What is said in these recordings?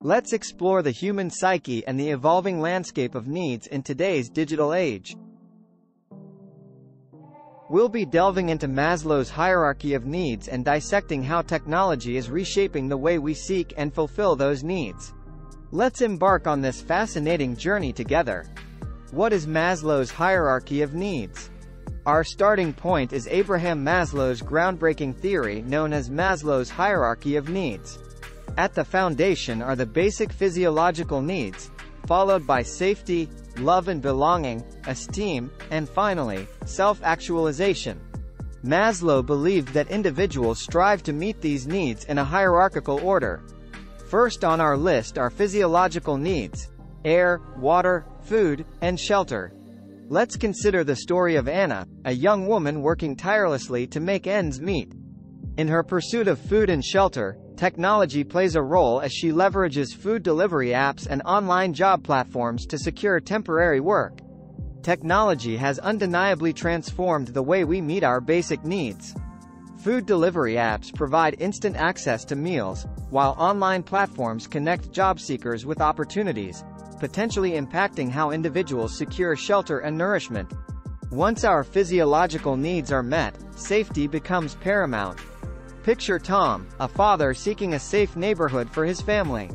Let's explore the human psyche and the evolving landscape of needs in today's digital age. We'll be delving into Maslow's hierarchy of needs and dissecting how technology is reshaping the way we seek and fulfill those needs. Let's embark on this fascinating journey together. What is Maslow's hierarchy of needs? Our starting point is Abraham Maslow's groundbreaking theory known as Maslow's hierarchy of needs. At the foundation are the basic physiological needs, followed by safety, love and belonging, esteem, and finally, self-actualization. Maslow believed that individuals strive to meet these needs in a hierarchical order. First on our list are physiological needs, air, water, food, and shelter. Let's consider the story of Anna, a young woman working tirelessly to make ends meet. In her pursuit of food and shelter, technology plays a role as she leverages food delivery apps and online job platforms to secure temporary work. Technology has undeniably transformed the way we meet our basic needs. Food delivery apps provide instant access to meals, while online platforms connect job seekers with opportunities, potentially impacting how individuals secure shelter and nourishment. Once our physiological needs are met, safety becomes paramount. Picture Tom, a father seeking a safe neighborhood for his family.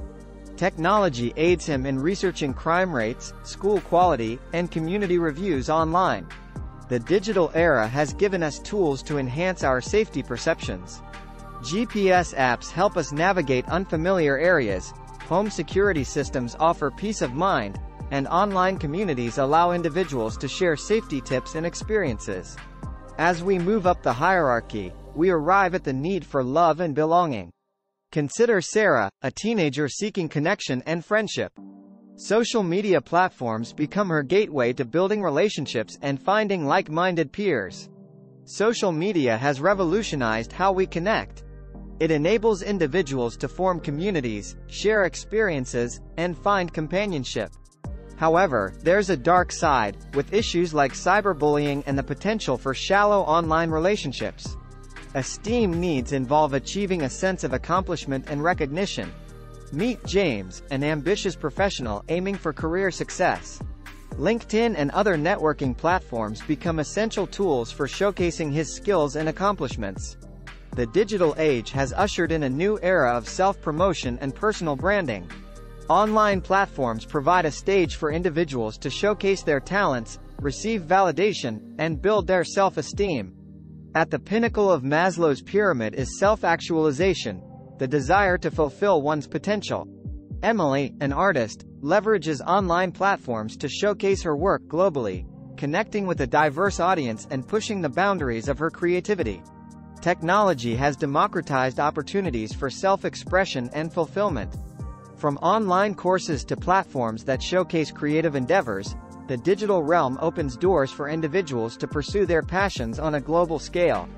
Technology aids him in researching crime rates, school quality, and community reviews online. The digital era has given us tools to enhance our safety perceptions. GPS apps help us navigate unfamiliar areas, home security systems offer peace of mind, and online communities allow individuals to share safety tips and experiences. As we move up the hierarchy, we arrive at the need for love and belonging. Consider Sarah, a teenager seeking connection and friendship. Social media platforms become her gateway to building relationships and finding like-minded peers. Social media has revolutionized how we connect, it enables individuals to form communities, share experiences, and find companionship. However, there's a dark side, with issues like cyberbullying and the potential for shallow online relationships. Esteem needs involve achieving a sense of accomplishment and recognition. Meet James, an ambitious professional aiming for career success. LinkedIn and other networking platforms become essential tools for showcasing his skills and accomplishments the digital age has ushered in a new era of self-promotion and personal branding. Online platforms provide a stage for individuals to showcase their talents, receive validation, and build their self-esteem. At the pinnacle of Maslow's pyramid is self-actualization, the desire to fulfill one's potential. Emily, an artist, leverages online platforms to showcase her work globally, connecting with a diverse audience and pushing the boundaries of her creativity. Technology has democratized opportunities for self-expression and fulfillment. From online courses to platforms that showcase creative endeavors, the digital realm opens doors for individuals to pursue their passions on a global scale.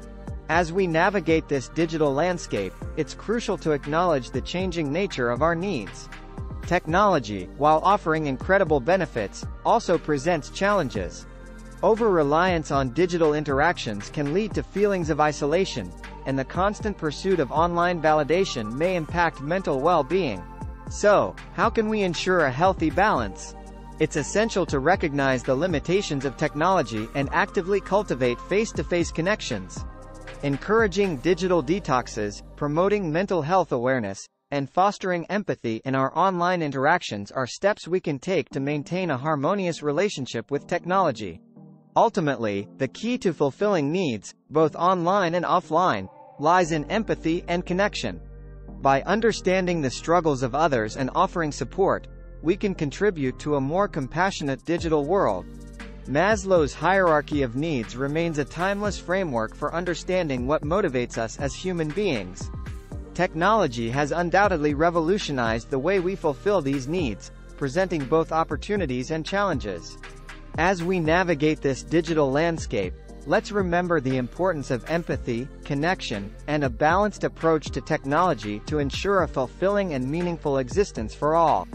As we navigate this digital landscape, it's crucial to acknowledge the changing nature of our needs. Technology, while offering incredible benefits, also presents challenges. Over-reliance on digital interactions can lead to feelings of isolation, and the constant pursuit of online validation may impact mental well-being. So, how can we ensure a healthy balance? It's essential to recognize the limitations of technology and actively cultivate face-to-face -face connections. Encouraging digital detoxes, promoting mental health awareness, and fostering empathy in our online interactions are steps we can take to maintain a harmonious relationship with technology. Ultimately, the key to fulfilling needs, both online and offline, lies in empathy and connection. By understanding the struggles of others and offering support, we can contribute to a more compassionate digital world. Maslow's hierarchy of needs remains a timeless framework for understanding what motivates us as human beings. Technology has undoubtedly revolutionized the way we fulfill these needs, presenting both opportunities and challenges. As we navigate this digital landscape, let's remember the importance of empathy, connection, and a balanced approach to technology to ensure a fulfilling and meaningful existence for all.